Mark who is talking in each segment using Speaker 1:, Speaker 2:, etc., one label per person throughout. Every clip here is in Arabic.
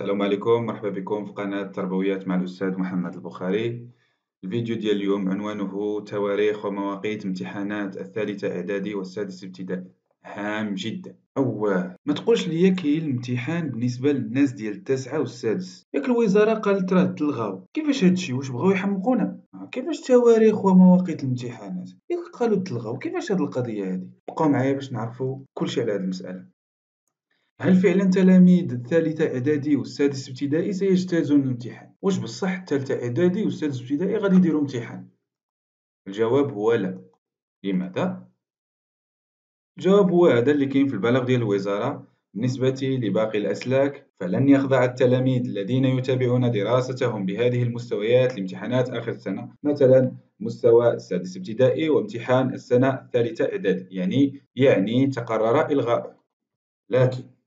Speaker 1: السلام عليكم مرحبا بكم في قناة تربويات مع الأستاذ محمد البخاري. الفيديو ديال اليوم عنوانه تواريخ ومواقيت امتحانات الثالثة إعدادي والسادس ابتدائي. هام جدا. أوه. ما تقولش ليا كاين الامتحان بالنسبة للناس ديال التاسعة والسادس؟ ياك الوزارة قالت راه تلغاو. كيفاش هادشي؟ واش بغاو يحمقونا؟ آه، كيفاش تواريخ ومواقيت الامتحانات؟ ياك قالوا تلغاو. كيفاش هاد القضية هادي؟ بقاو معايا باش نعرفوا كلشي على هاد المسألة. هل فعلا تلاميذ الثالثة إعدادي والسادس ابتدائي سيجتازون الامتحان؟ واش بصح الثالثة إعدادي والسادس ابتدائي غادي يديروا امتحان؟ الجواب هو لا لماذا؟ الجواب هو هذا اللي كاين في البلاغ ديال الوزارة بالنسبة لباقي الأسلاك فلن يخضع التلاميذ الذين يتابعون دراستهم بهذه المستويات لامتحانات آخر السنة مثلا مستوى السادس ابتدائي وامتحان السنة الثالثة إعدادي يعني يعني تقرر إلغاؤه لكن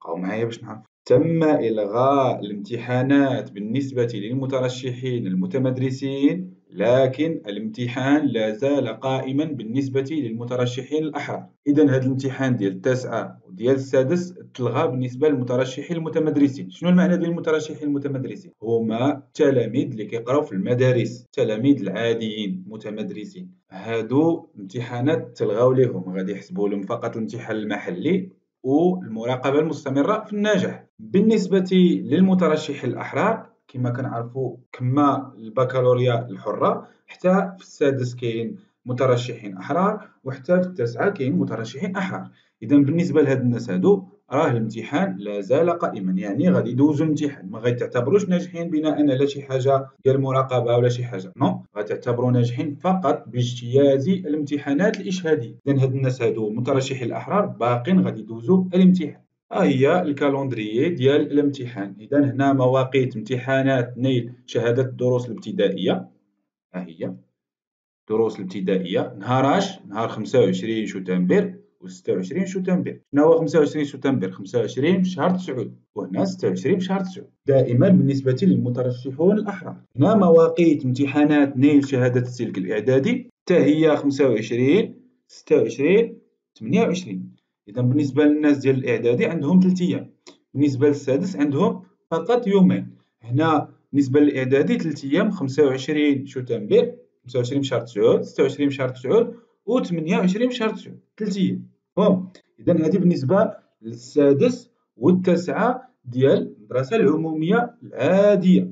Speaker 1: بقاو معايا باش نعرف تم إلغاء الامتحانات بالنسبة للمترشحين المتمدرسين لكن الامتحان لا زال قائما بالنسبة للمترشحين الأحرار. إذا هذا الامتحان ديال التاسعة وديال السادس تلغى بالنسبة للمترشحين المتمدرسين. شنو المعنى ديال المترشحين المتمدرسين؟ هما التلاميذ اللي كيقراو في المدارس التلاميذ العاديين متمدرسين. هادو امتحانات تلغاو لهم غادي يحسبوا لهم فقط الامتحان المحلي. والمراقبة المستمرة في النجاح. بالنسبة للمترشحين الأحرار كما كنعرفوا كما البكالوريا الحرة حتى في السادس كاين مترشحين أحرار وحتى في التاسعة كاين مترشحين أحرار. إذا بالنسبة لهاد الناس هادو راه الامتحان لا زال قائما. يعني غادي يدوزو الامتحان. ما غيتعتبروش ناجحين بناء على شي حاجة ديال المراقبة ولا شي حاجة. نو غتعتبروا ناجحين فقط باجتياز الامتحانات الإشهادية. اذا هاد الناس هادو مترشحين الأحرار باقين غادي يدوزو الامتحان. ها هي ال calendrier ديال الامتحان. اذا هنا مواقيت امتحانات نيل شهادة الدروس الابتدائية. ها هي. الدروس الابتدائية. نهار اش؟ نهار 25 شتنبر. و26 شتنبر شنو هو 25 شتنبر 25 شهر 9 وهنا 26 شهر 9 دائما بالنسبة للمترشحون الأحرار. هنا مواقيت امتحانات نيل شهادة السلك الإعدادي. حتى هي 25 26 28 إذا بالنسبة للناس ديال الإعدادي عندهم 3 أيام. بالنسبة للسادس عندهم فقط يومين. هنا بالنسبة للإعدادي 3 أيام 25 شتنبر 25 شهر 9 26 شهر 9 و28 شهر تسعود ثلاث أيام فهم اذا هذه بالنسبة للسادس والتاسعة ديال المدرسة العمومية العادية.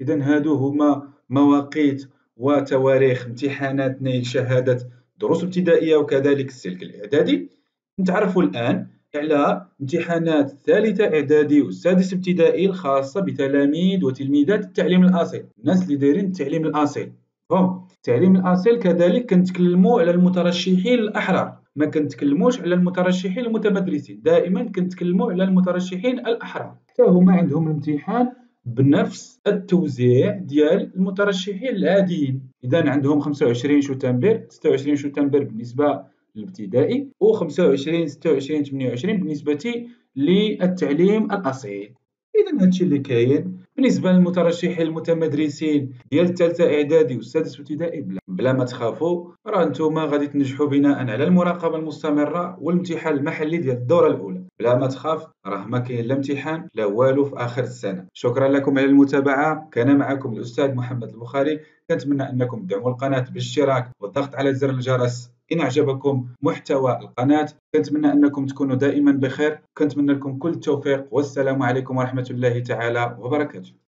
Speaker 1: اذا هادو هما مواقيت وتواريخ امتحانات نيل شهاده دروس ابتدائية وكذلك السلك الإعدادي. نتعرفوا الآن على امتحانات الثالثة إعدادي والسادس ابتدائي الخاصة بتلاميذ وتلميذات التعليم الأصيل. الناس اللي دايرين التعليم الأصيل. فهم التعليم الأصيل كذلك كنتكلموا على المترشحين الأحرار ما كنتكلموش على المترشحين المتمدرسين دائما كنتكلموا على المترشحين الأحرار. حتى هما عندهم الامتحان بنفس التوزيع ديال المترشحين العاديين. اذا عندهم 25 شتنبر 26 شتنبر بالنسبة للابتدائي و 25 26 28 بالنسبة للتعليم الأصيل. إذا هادشي اللي كاين بالنسبة للمترشحين المتمدرسين ديال الثالثة إعدادي والسادس ابتدائي بلا, بلا ما تخافوا راه نتوما غادي تنجحوا بناء على المراقبة المستمرة والامتحان المحلي ديال الدورة الأولى. بلا ما تخاف راه ما كاين لا امتحان لا والو في آخر السنة. شكرا لكم على المتابعة. كان معكم الأستاذ محمد البخاري. كنتمنى أنكم تدعموا القناة بالاشتراك والضغط على زر الجرس. إن أعجبكم محتوى القناة كنتمنى أنكم تكونوا دائما بخير. كنتمنى لكم كل التوفيق والسلام عليكم ورحمة الله تعالى وبركاته.